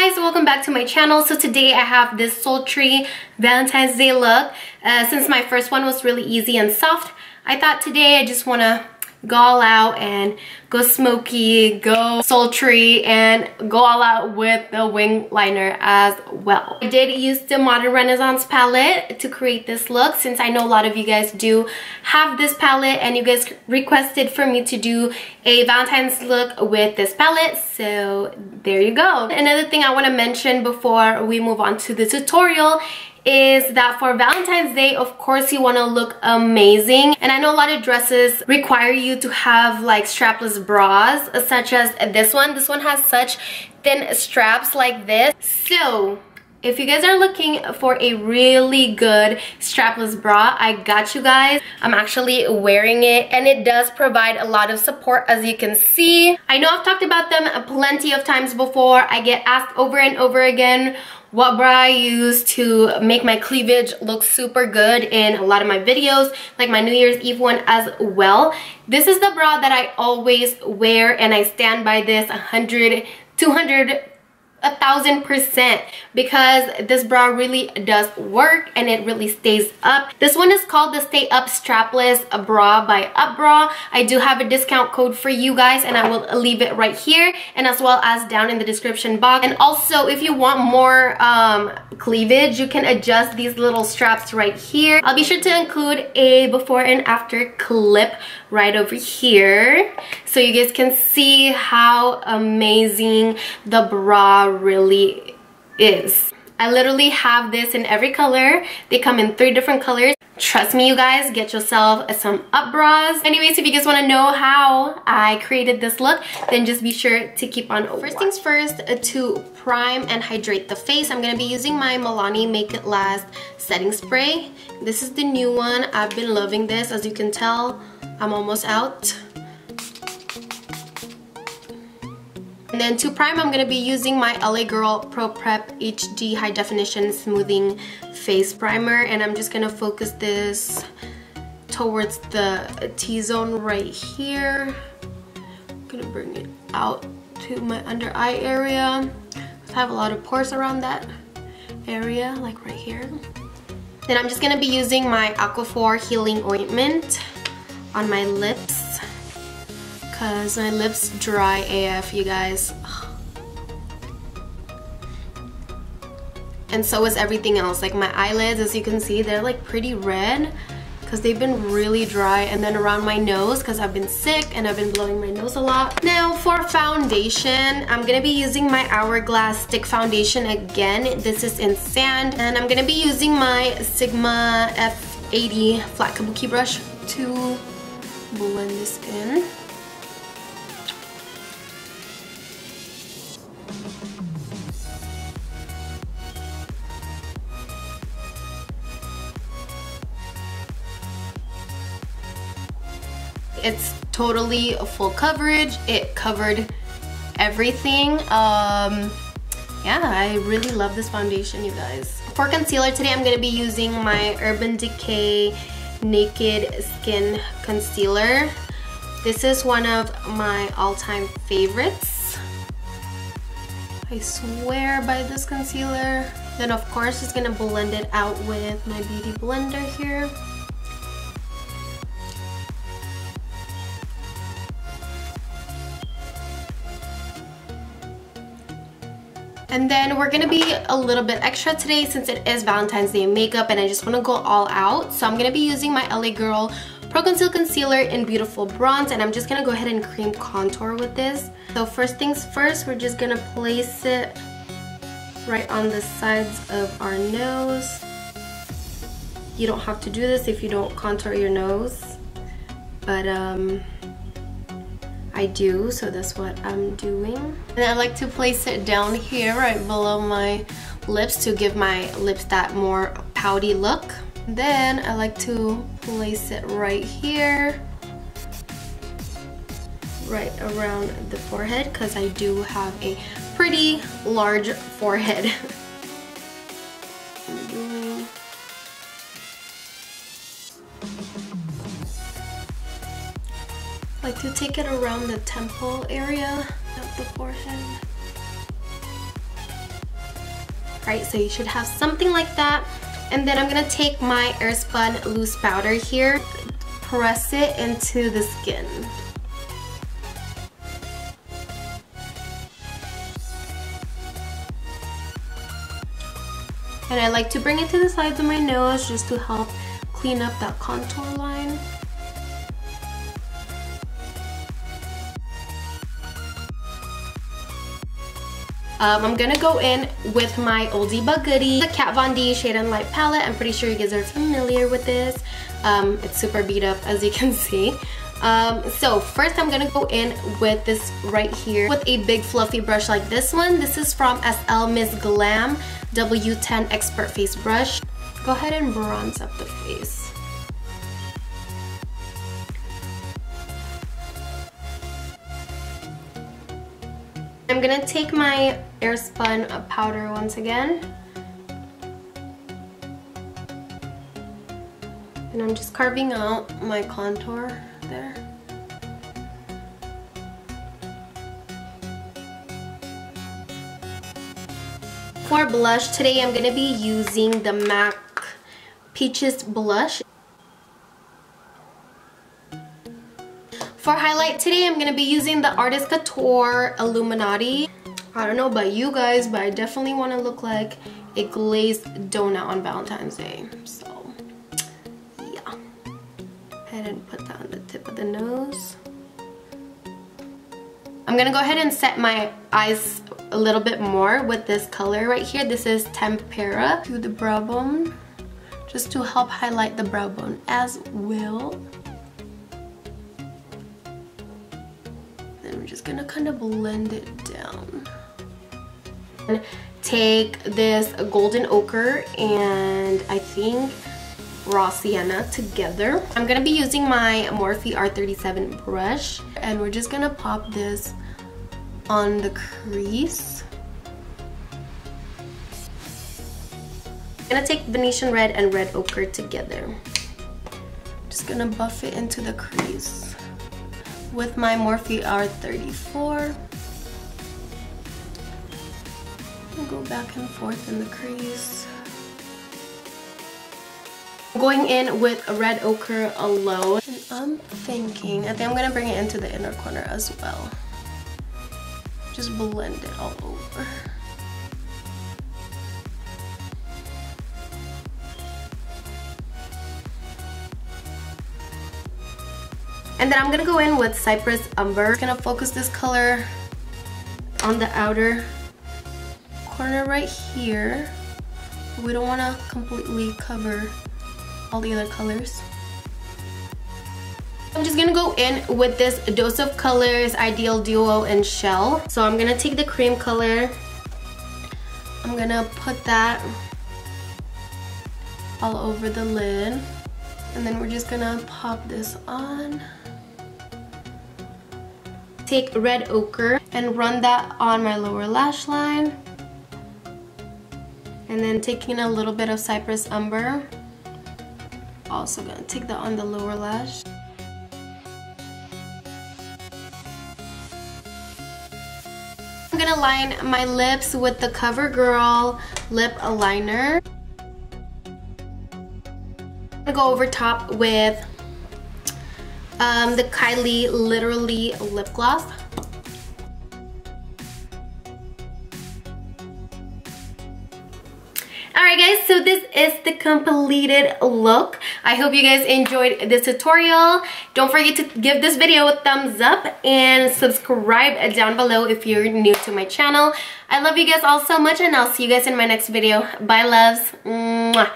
guys welcome back to my channel. So today i have this sultry valentine's day look. Uh, since my first one was really easy and soft i thought today i just want to go all out and go smoky, go sultry, and go all out with the wing liner as well. I did use the Modern Renaissance palette to create this look since I know a lot of you guys do have this palette and you guys requested for me to do a Valentine's look with this palette. So there you go. Another thing I want to mention before we move on to the tutorial is that for Valentine's Day, of course, you want to look amazing. And I know a lot of dresses require you to have like strapless bras, such as this one. This one has such thin straps like this. So if you guys are looking for a really good strapless bra, I got you guys. I'm actually wearing it and it does provide a lot of support as you can see. I know I've talked about them plenty of times before. I get asked over and over again what bra I use to make my cleavage look super good in a lot of my videos, like my New Year's Eve one as well. This is the bra that I always wear and I stand by this 100, 200, a thousand percent because this bra really does work and it really stays up. This one is called the stay up strapless bra by UpBra i do have a discount code for you guys and i will leave it right here and as well as down in the description box. And also if you want more um, cleavage you can adjust these little straps right here. I'll be sure to include a before and after clip right over here so you guys can see how amazing the bra really is. I literally have this in every color. They come in three different colors. Trust me, you guys, get yourself some UpBras. Anyways, if you guys want to know how I created this look, then just be sure to keep on. First things first, uh, to prime and hydrate the face, I'm going to be using my Milani Make It Last setting spray. This is the new one. I've been loving this. As you can tell, I'm almost out. And then to prime, I'm going to be using my LA Girl Pro Prep HD High Definition Smoothing Face Primer. And I'm just going to focus this towards the T-zone right here. I'm going to bring it out to my under eye area. I have a lot of pores around that area, like right here. Then I'm just going to be using my Aquaphor Healing Ointment on my lips because my lips dry AF, you guys. And so is everything else. Like my eyelids, as you can see, they're like pretty red because they've been really dry and then around my nose because I've been sick and I've been blowing my nose a lot. Now for foundation, I'm going to be using my Hourglass Stick Foundation again. This is in sand and I'm going to be using my Sigma F80 flat kabuki brush to blend this in. It's totally a full coverage. It covered everything. Um, yeah, I really love this foundation, you guys. For concealer today, I'm to be using my Urban Decay Naked Skin Concealer. This is one of my all-time favorites. I swear by this concealer. Then of course, it's gonna blend it out with my Beauty Blender here. And then we're gonna be a little bit extra today since it is Valentine's Day makeup and I just wanna go all out. So I'm gonna be using my LA Girl Pro Conceal Concealer in Beautiful Bronze and I'm just gonna go ahead and cream contour with this. So first things first, we're just gonna place it right on the sides of our nose. You don't have to do this if you don't contour your nose, but um, I do, so that's what I'm doing. And I like to place it down here right below my lips to give my lips that more pouty look. Then I like to place it right here right around the forehead because I do have a pretty large forehead. to take it around the temple area of the forehead. right? So you should have something like that. And then I'm gonna take my Airspun loose powder here, press it into the skin. And I like to bring it to the sides of my nose just to help clean up that contour line. Um, I'm gonna go in with my oldie but goodie, the Kat Von D Shade and Light palette. I'm pretty sure you guys are familiar with this. Um, it's super beat up as you can see. Um, so first I'm gonna go in with this right here with a big fluffy brush like this one. This is from SL Miss Glam W10 Expert Face Brush. Go ahead and bronze up the face. I'm gonna take my Airspun powder once again. And I'm just carving out my contour there. For blush, today I'm gonna be using the MAC Peaches Blush. Today, I'm to be using the Artist Couture Illuminati. I don't know about you guys, but I definitely want to look like a glazed donut on Valentine's Day. So, yeah. Ahead and put that on the tip of the nose. I'm to go ahead and set my eyes a little bit more with this color right here. This is Tempera to the brow bone, just to help highlight the brow bone as well. Just gonna kind of blend it down. And take this golden ochre and I think raw sienna together. I'm gonna be using my Morphe R37 brush and we're just gonna pop this on the crease. I'm gonna take Venetian red and red ochre together. Just gonna buff it into the crease with my Morphe R34. I'll go back and forth in the crease. Going in with a red ochre alone. And I'm thinking, I think I'm gonna bring it into the inner corner as well. Just blend it all over. And then I'm gonna go in with Cyprus Umber. I'm gonna focus this color on the outer corner right here. We don't wanna completely cover all the other colors. I'm just gonna go in with this Dose of Colors Eyedeal Duo in Shell. So I'm gonna take the cream color. I'm gonna put that all over the lid. And then we're just gonna pop this on take red ochre and run that on my lower lash line. And then taking a little bit of Cyprus Umber. Also gonna take that on the lower lash. I'm gonna line my lips with the CoverGirl lip liner. I'm gonna go over top with um, the Kylie Literally Lip Gloss. Alright guys, so this is the completed look. I hope you guys enjoyed this tutorial. Don't forget to give this video a thumbs up and subscribe down below if you're new to my channel. I love you guys all so much and I'll see you guys in my next video. Bye loves. Mwah.